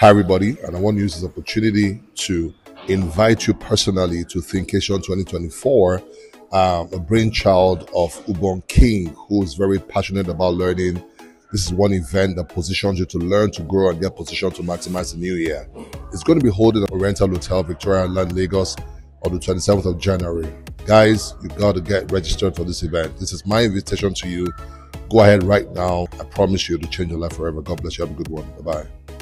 Hi, everybody, and I want to use this opportunity to invite you personally to Thinkation 2024, um, a brainchild of Ubong King, who is very passionate about learning. This is one event that positions you to learn, to grow, and get positioned to maximize the new year. It's going to be holding at Oriental Hotel, Victoria Island, Lagos, on the 27th of January. Guys, you got to get registered for this event. This is my invitation to you. Go ahead right now. I promise you to change your life forever. God bless you. Have a good one. Bye bye.